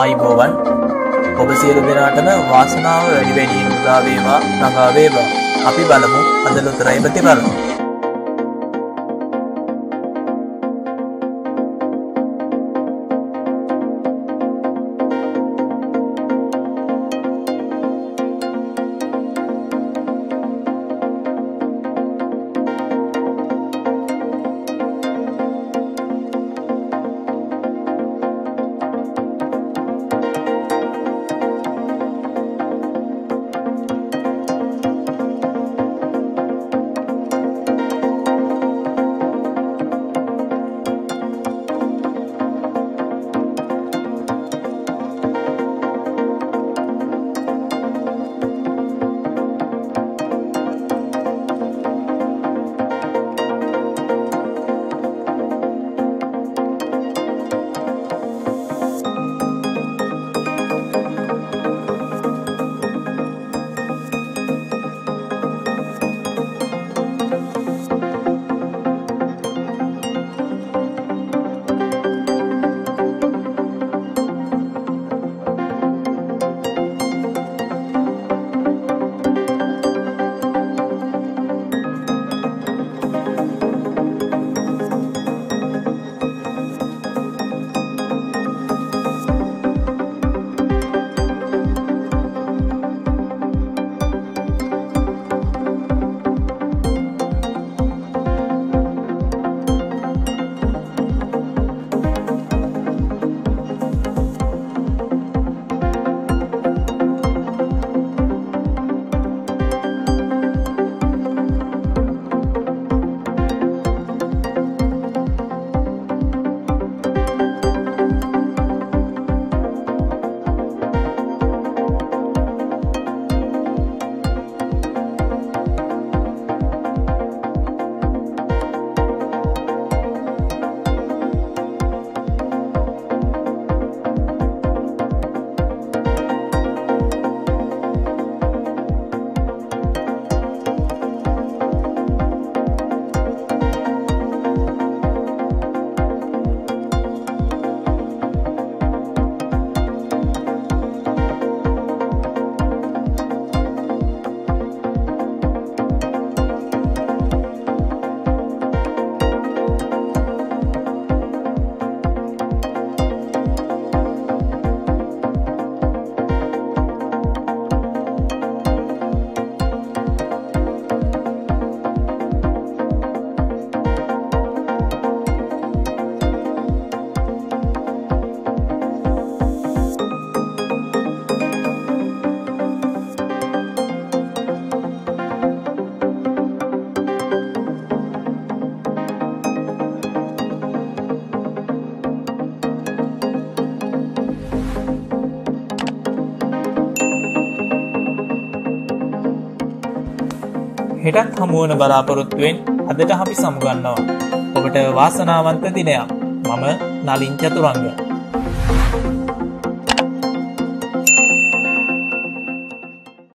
ආයිබෝවන් ඔබ සියලු දෙනාටම වාසනාව වැඩි වැඩියෙන් උදා වේවා ළඟා වේවා. අපි බලමු අද ලොතරැයි ප්‍රතිඵල. හෙටත් හමුවන බලාපොරොත්තුවෙන් අදට අපි සමුගන්නවා. ඔබට වාසනාවන්ත දිනයක්. මම නලින් චතුරංග.